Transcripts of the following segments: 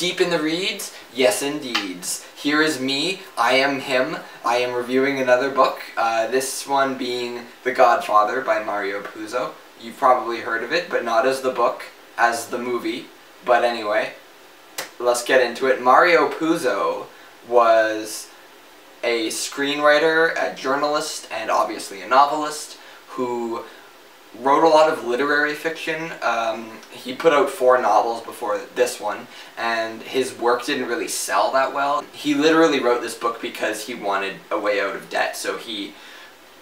deep in the Reads? Yes, indeed. Here is me. I am him. I am reviewing another book. Uh, this one being The Godfather by Mario Puzo. You've probably heard of it, but not as the book, as the movie. But anyway, let's get into it. Mario Puzo was a screenwriter, a journalist, and obviously a novelist who wrote a lot of literary fiction. Um, he put out four novels before this one, and his work didn't really sell that well. He literally wrote this book because he wanted a way out of debt, so he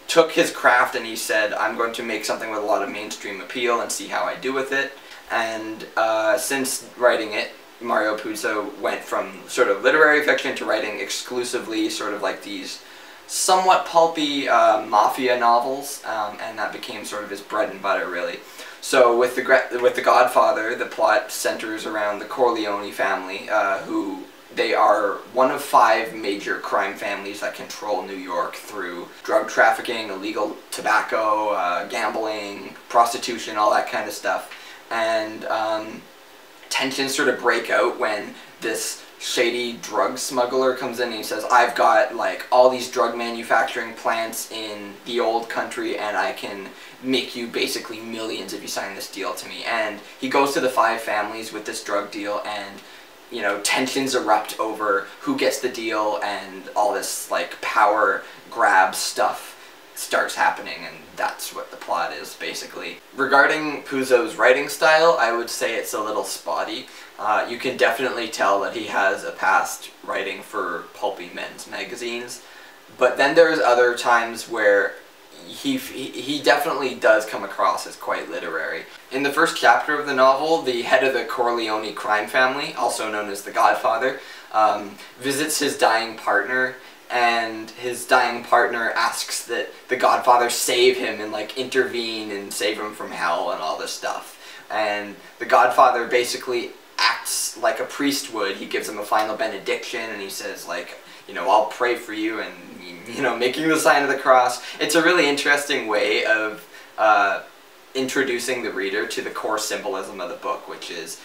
took his craft and he said, I'm going to make something with a lot of mainstream appeal and see how I do with it. And uh, since writing it, Mario Puzo went from sort of literary fiction to writing exclusively sort of like these somewhat pulpy uh, mafia novels, um, and that became sort of his bread and butter, really. So with the with the Godfather, the plot centers around the Corleone family, uh, who they are one of five major crime families that control New York through drug trafficking, illegal tobacco, uh, gambling, prostitution, all that kind of stuff. And um, tensions sort of break out when this shady drug smuggler comes in and he says, I've got like all these drug manufacturing plants in the old country and I can make you basically millions if you sign this deal to me. And he goes to the five families with this drug deal and you know, tensions erupt over who gets the deal and all this like power grab stuff starts happening and that's what the plot is basically. Regarding Puzo's writing style, I would say it's a little spotty. Uh, you can definitely tell that he has a past writing for pulpy men's magazines, but then there's other times where he, he definitely does come across as quite literary. In the first chapter of the novel, the head of the Corleone crime family, also known as the Godfather, um, visits his dying partner and his dying partner asks that the Godfather save him and like intervene and save him from hell and all this stuff. And the Godfather basically acts like a priest would. He gives him a final benediction and he says like, you know, I'll pray for you and you know, making the sign of the cross. It's a really interesting way of uh, introducing the reader to the core symbolism of the book, which is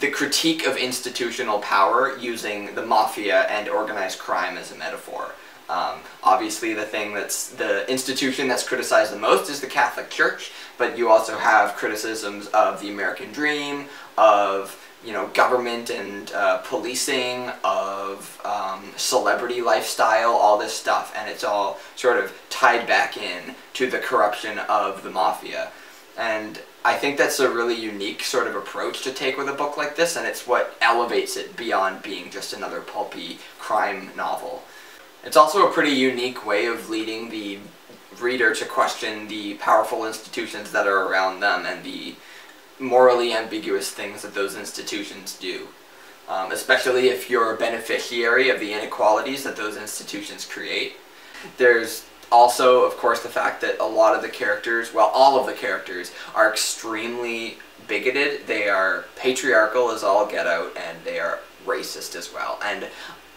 the critique of institutional power using the mafia and organized crime as a metaphor. Um, obviously, the thing that's the institution that's criticized the most is the Catholic Church, but you also have criticisms of the American dream, of you know government and uh, policing, of um, celebrity lifestyle, all this stuff, and it's all sort of tied back in to the corruption of the mafia. And I think that's a really unique sort of approach to take with a book like this, and it's what elevates it beyond being just another pulpy crime novel. It's also a pretty unique way of leading the reader to question the powerful institutions that are around them and the morally ambiguous things that those institutions do. Um, especially if you're a beneficiary of the inequalities that those institutions create. There's also, of course, the fact that a lot of the characters, well, all of the characters, are extremely bigoted. They are patriarchal as all get out, and they are racist as well. And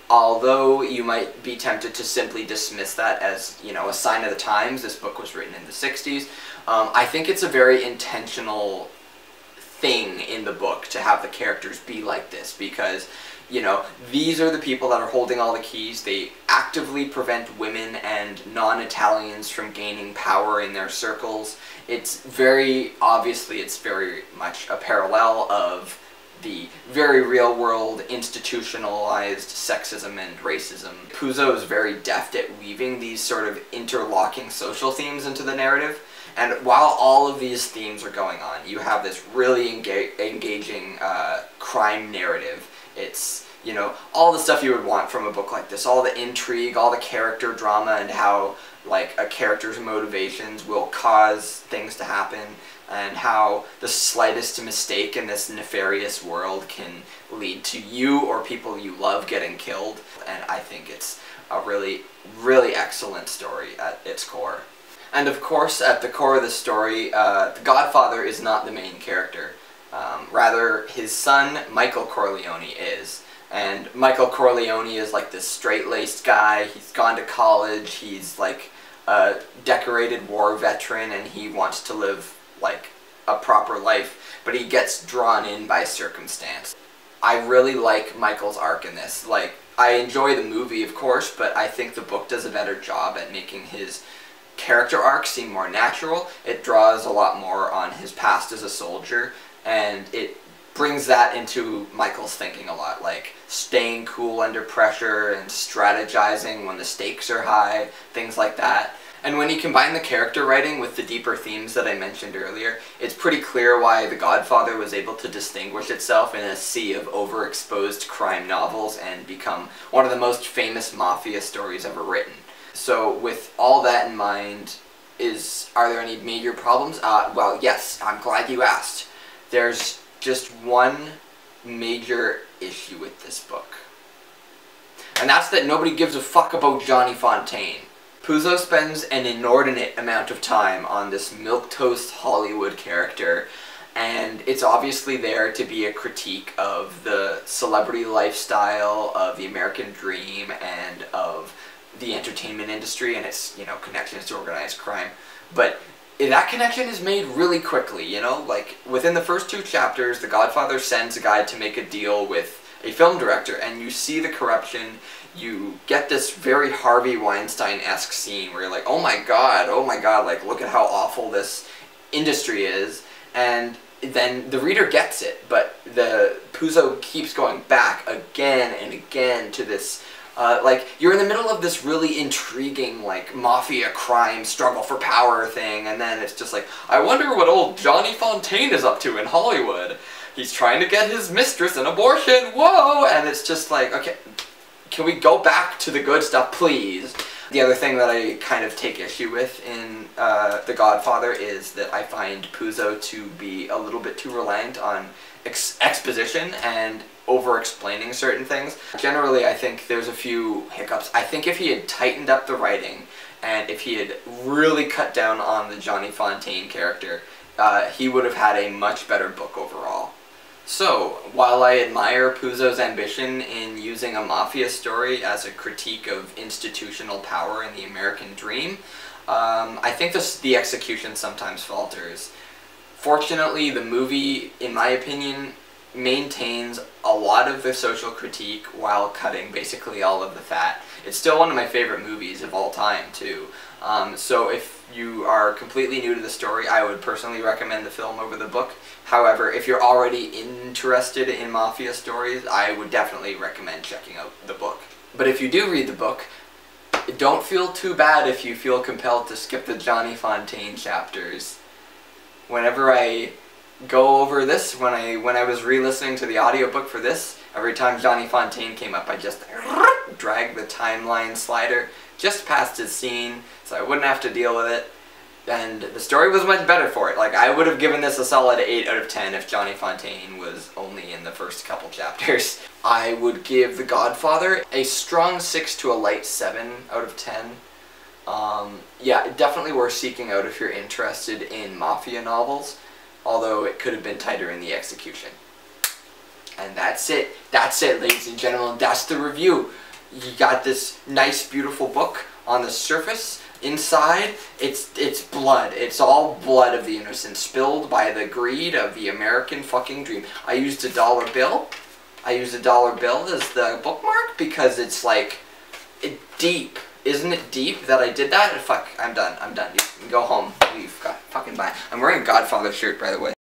although you might be tempted to simply dismiss that as, you know, a sign of the times, this book was written in the 60s, um, I think it's a very intentional thing in the book to have the characters be like this because you know, these are the people that are holding all the keys. They actively prevent women and non-Italians from gaining power in their circles. It's very, obviously, it's very much a parallel of the very real world institutionalized sexism and racism. Puzo is very deft at weaving these sort of interlocking social themes into the narrative. And while all of these themes are going on, you have this really enga engaging uh, crime narrative it's, you know, all the stuff you would want from a book like this. All the intrigue, all the character drama, and how, like, a character's motivations will cause things to happen, and how the slightest mistake in this nefarious world can lead to you or people you love getting killed. And I think it's a really, really excellent story at its core. And of course, at the core of the story, uh, the Godfather is not the main character. Um, rather, his son, Michael Corleone, is. And Michael Corleone is like this straight-laced guy. He's gone to college. He's like a decorated war veteran and he wants to live like a proper life. But he gets drawn in by circumstance. I really like Michael's arc in this. Like, I enjoy the movie, of course, but I think the book does a better job at making his character arc seem more natural. It draws a lot more on his past as a soldier, and it brings that into Michael's thinking a lot, like staying cool under pressure and strategizing when the stakes are high, things like that. And when you combine the character writing with the deeper themes that I mentioned earlier, it's pretty clear why The Godfather was able to distinguish itself in a sea of overexposed crime novels and become one of the most famous mafia stories ever written. So with all that in mind, is are there any major problems? Uh, well, yes, I'm glad you asked. There's just one major issue with this book. And that's that nobody gives a fuck about Johnny Fontane. Puzo spends an inordinate amount of time on this milquetoast Hollywood character, and it's obviously there to be a critique of the celebrity lifestyle, of the American dream, and of the entertainment industry and its, you know, connections to organized crime. But that connection is made really quickly, you know? Like, within the first two chapters, The Godfather sends a guy to make a deal with a film director, and you see the corruption, you get this very Harvey Weinstein-esque scene where you're like, oh my god, oh my god, like look at how awful this industry is, and then the reader gets it, but the Puzo keeps going back again and again to this uh, like you're in the middle of this really intriguing like mafia crime struggle for power thing and then it's just like I wonder what old Johnny Fontane is up to in Hollywood. He's trying to get his mistress an abortion. Whoa! And it's just like okay can we go back to the good stuff, please? The other thing that I kind of take issue with in uh, The Godfather is that I find Puzo to be a little bit too reliant on ex exposition and over-explaining certain things. Generally, I think there's a few hiccups. I think if he had tightened up the writing and if he had really cut down on the Johnny Fontane character, uh, he would have had a much better book overall. So, while I admire Puzo's ambition in using a mafia story as a critique of institutional power in the American dream, um, I think this, the execution sometimes falters. Fortunately, the movie, in my opinion, maintains a lot of the social critique while cutting basically all of the fat. It's still one of my favorite movies of all time, too. Um, so if you are completely new to the story, I would personally recommend the film over the book. However, if you're already interested in mafia stories, I would definitely recommend checking out the book. But if you do read the book, don't feel too bad if you feel compelled to skip the Johnny Fontane chapters. Whenever I go over this, when I when I was re-listening to the audiobook for this, every time Johnny Fontane came up, I just dragged the timeline slider just past his scene, so I wouldn't have to deal with it. And the story was much better for it. Like, I would have given this a solid 8 out of 10 if Johnny Fontane was only in the first couple chapters. I would give The Godfather a strong 6 to a light 7 out of 10. Um, yeah, definitely worth seeking out if you're interested in mafia novels, although it could have been tighter in the execution. And that's it. That's it, ladies and gentlemen. That's the review you got this nice, beautiful book on the surface. Inside, it's it's blood. It's all blood of the innocent, spilled by the greed of the American fucking dream. I used a dollar bill. I used a dollar bill as the bookmark because it's like it, deep. Isn't it deep that I did that? Fuck, I'm done. I'm done. You can go home. Leave. God, fucking bye. I'm wearing a Godfather shirt, by the way.